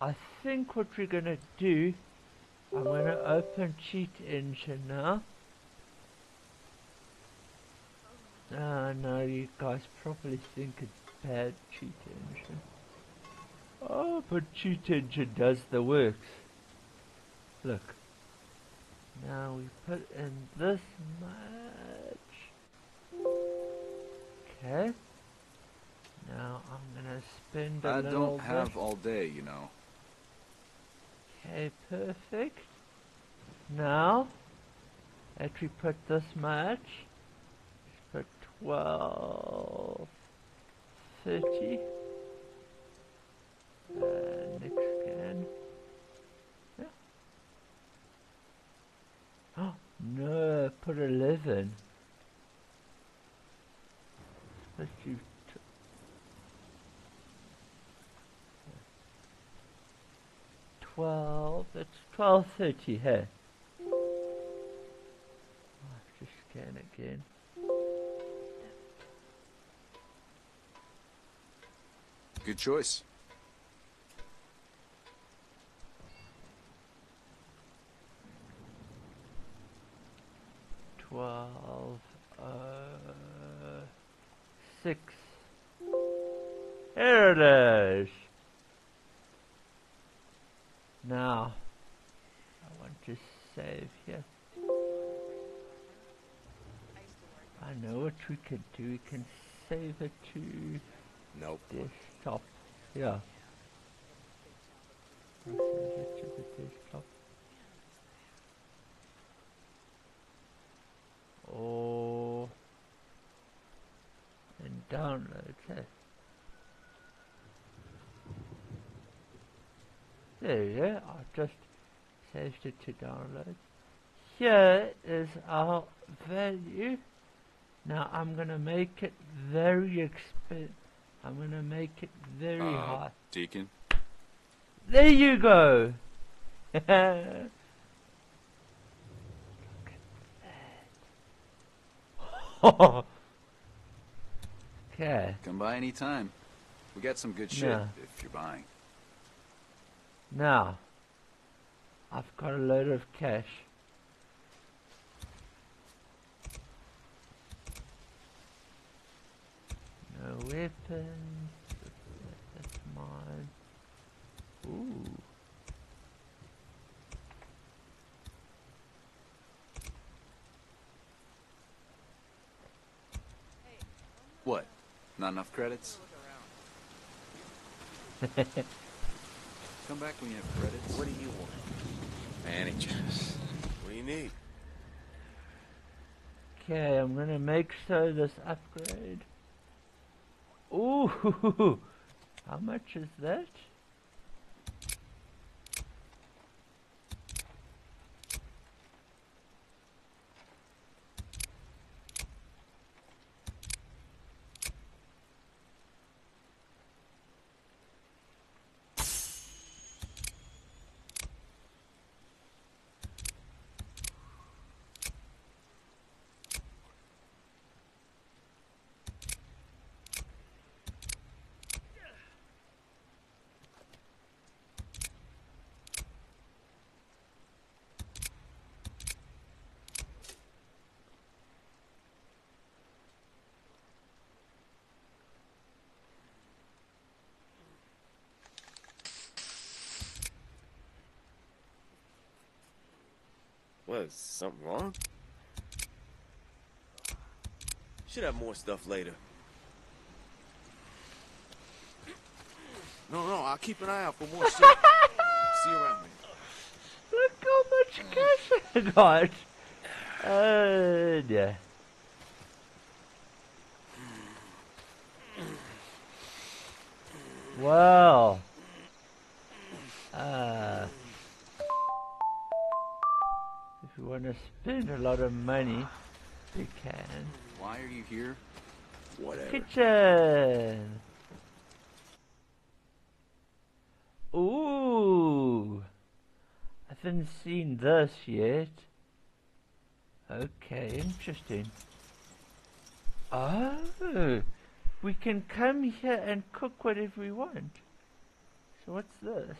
I think what we're gonna do, I'm gonna open Cheat Engine now. Ah, no, you guys probably think it's bad Cheat Engine. Oh, but Cheat Engine does the works. Look. Now we put in this much. Okay. Now I'm gonna spend a I little don't have bit. all day, you know. Okay, perfect. Now, that we put this much, put 12, 30, uh, next scan. Yeah. Oh, no, put 11. Let's do t- Twelve, that's twelve thirty, hey. i have to scan again. Good choice. Twelve, uh, six. Here it is. Now, I want to save here. I know what we can do. We can save it to Nope. desktop. Yeah. Save it to the desktop. Or and download it. There you go. I just saved it to download. Here is our value. Now I'm gonna make it very expensive. I'm gonna make it very Uh, high. Deacon. There you go. Look at that. okay. Come by any time. We got some good shit Yeah. if you're buying. Now, I've got a load of cash. No weapons. That's mine. Ooh. What? Not enough credits? Come back when you have credits. What do you want? Managers. What do you need? Okay, I'm gonna make so this upgrade. Ooh, how much is that? What, is something wrong? Should have more stuff later. No, no, I'll keep an eye out for more shit. See you around, man. Look how much cash I got. Oh uh, dear. Well. Want to spend a lot of money, you can. Why are you here? Whatever. Kitchen. Ooh. I haven't seen this yet. Okay, interesting. Oh, we can come here and cook whatever we want. So what's this?